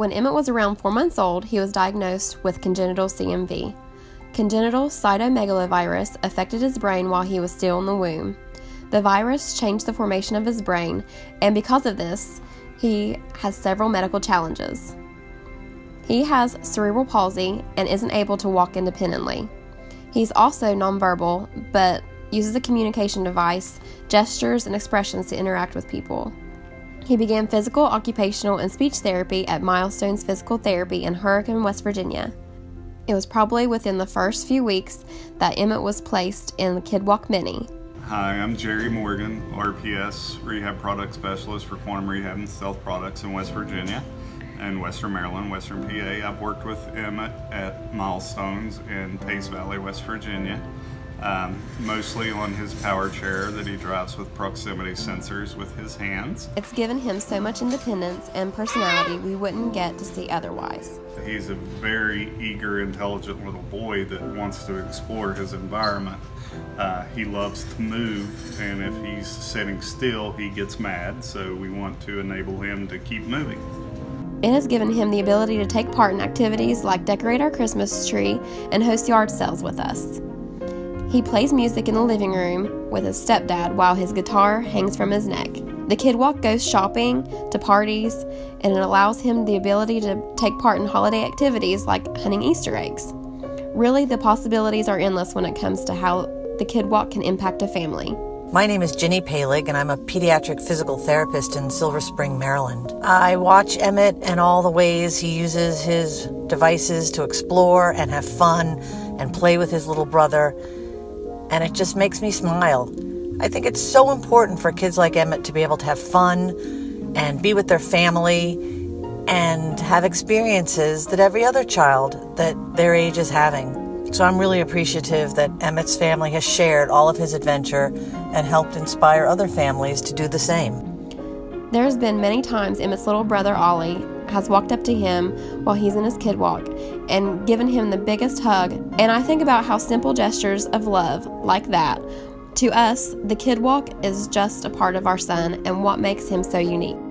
When Emmett was around four months old, he was diagnosed with congenital CMV. Congenital cytomegalovirus affected his brain while he was still in the womb. The virus changed the formation of his brain, and because of this, he has several medical challenges. He has cerebral palsy and isn't able to walk independently. He's also nonverbal, but uses a communication device, gestures, and expressions to interact with people. He began physical, occupational, and speech therapy at Milestones Physical Therapy in Hurricane, West Virginia. It was probably within the first few weeks that Emmett was placed in the KidWalk Mini. Hi, I'm Jerry Morgan, RPS Rehab Product Specialist for Quantum Rehab and Stealth Products in West Virginia and Western Maryland, Western PA. I've worked with Emmett at Milestones in Teays Valley, West Virginia um, mostly on his power chair that he drives with proximity sensors with his hands. It's given him so much independence and personality we wouldn't get to see otherwise. He's a very eager, intelligent little boy that wants to explore his environment. Uh, he loves to move, and if he's sitting still, he gets mad, so we want to enable him to keep moving. It has given him the ability to take part in activities like decorate our Christmas tree and host yard sales with us. He plays music in the living room with his stepdad while his guitar hangs from his neck. The KidWalk goes shopping to parties, and it allows him the ability to take part in holiday activities like hunting Easter eggs. Really, the possibilities are endless when it comes to how the KidWalk can impact a family. My name is Ginny Paleg, and I'm a pediatric physical therapist in Silver Spring, Maryland. I watch Emmett and all the ways he uses his devices to explore and have fun and play with his little brother and it just makes me smile. I think it's so important for kids like Emmett to be able to have fun and be with their family and have experiences that every other child that their age is having. So I'm really appreciative that Emmett's family has shared all of his adventure and helped inspire other families to do the same. There's been many times Emmett's little brother Ollie has walked up to him while he's in his kid walk and given him the biggest hug. And I think about how simple gestures of love like that to us, the kid walk is just a part of our son and what makes him so unique.